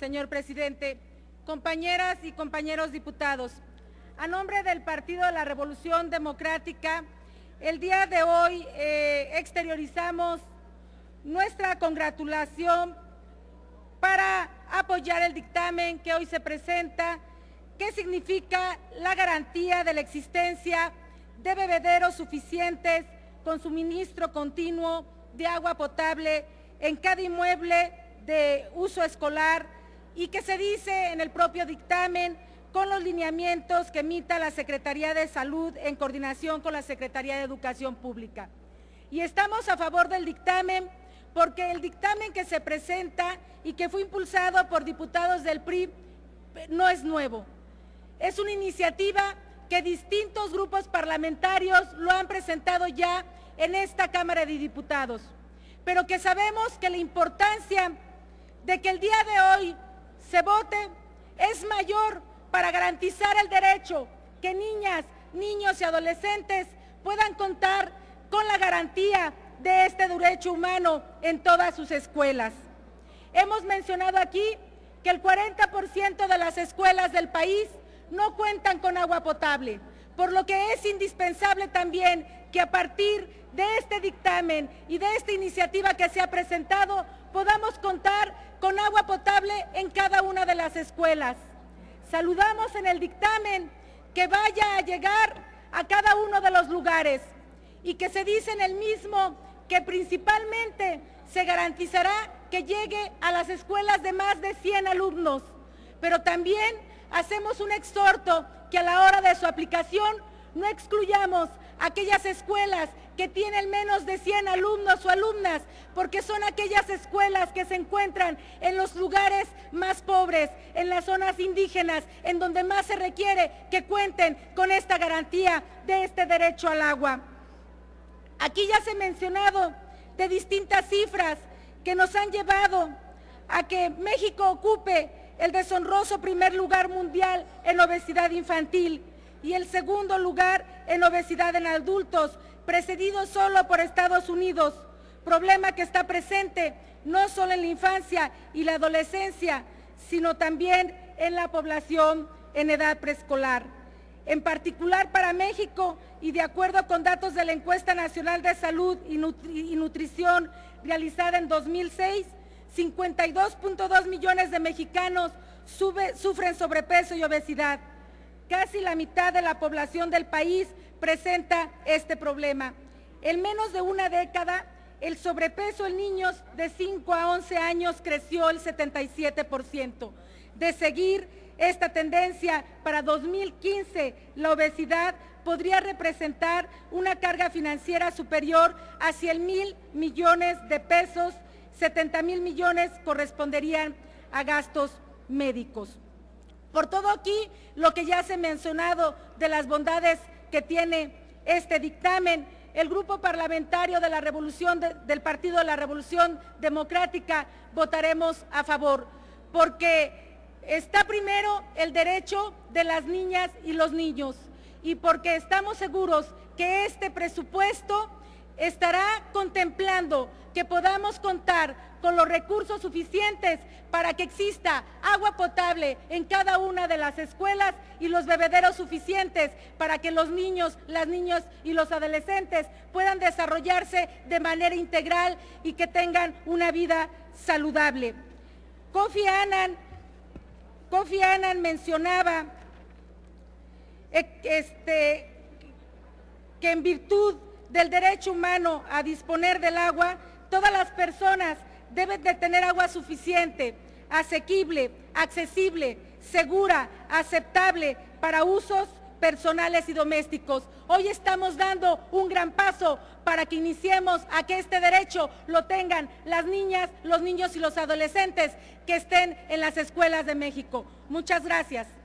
señor presidente, compañeras y compañeros diputados, a nombre del Partido de la Revolución Democrática, el día de hoy eh, exteriorizamos nuestra congratulación para apoyar el dictamen que hoy se presenta, que significa la garantía de la existencia de bebederos suficientes con suministro continuo de agua potable en cada inmueble de uso escolar y que se dice en el propio dictamen con los lineamientos que emita la Secretaría de Salud en coordinación con la Secretaría de Educación Pública. Y estamos a favor del dictamen porque el dictamen que se presenta y que fue impulsado por diputados del PRI no es nuevo. Es una iniciativa que distintos grupos parlamentarios lo han presentado ya en esta Cámara de Diputados, pero que sabemos que la importancia de que el día de hoy se vote es mayor para garantizar el derecho que niñas, niños y adolescentes puedan contar con la garantía de este derecho humano en todas sus escuelas. Hemos mencionado aquí que el 40% de las escuelas del país no cuentan con agua potable, por lo que es indispensable también que a partir de este dictamen y de esta iniciativa que se ha presentado podamos contar con agua potable en cada una de las escuelas. Saludamos en el dictamen que vaya a llegar a cada uno de los lugares y que se dice en el mismo que principalmente se garantizará que llegue a las escuelas de más de 100 alumnos, pero también hacemos un exhorto que a la hora de su aplicación no excluyamos aquellas escuelas que tienen menos de 100 alumnos o alumnas, porque son aquellas escuelas que se encuentran en los lugares más pobres, en las zonas indígenas, en donde más se requiere que cuenten con esta garantía de este derecho al agua. Aquí ya se ha mencionado de distintas cifras que nos han llevado a que México ocupe el deshonroso primer lugar mundial en obesidad infantil y el segundo lugar en obesidad en adultos, precedido solo por Estados Unidos, problema que está presente no solo en la infancia y la adolescencia, sino también en la población en edad preescolar. En particular para México, y de acuerdo con datos de la Encuesta Nacional de Salud y, Nutrición realizada en 2006, 52.2 millones de mexicanos sufren sobrepeso y obesidad. Casi la mitad de la población del país presenta este problema. En menos de una década, el sobrepeso en niños de 5 a 11 años creció el 77%. De seguir esta tendencia, para 2015 la obesidad podría representar una carga financiera superior a 100 mil millones de pesos, 70 mil millones corresponderían a gastos médicos. Por todo aquí, lo que ya se ha mencionado de las bondades que tiene este dictamen, el grupo parlamentario de la Revolución del Partido de la Revolución Democrática votaremos a favor, porque está primero el derecho de las niñas y los niños y porque estamos seguros que este presupuesto estará contemplando que podamos contar con los recursos suficientes para que exista agua potable en cada una de las escuelas y los bebederos suficientes para que los niños, las niñas y los adolescentes puedan desarrollarse de manera integral y que tengan una vida saludable. Kofi Annan, mencionaba eh, este, que en virtud del derecho humano a disponer del agua, todas las personas deben de tener agua suficiente, asequible, accesible, segura, aceptable para usos personales y domésticos. Hoy estamos dando un gran paso para que iniciemos a que este derecho lo tengan las niñas, los niños y los adolescentes que estén en las escuelas de México. Muchas gracias.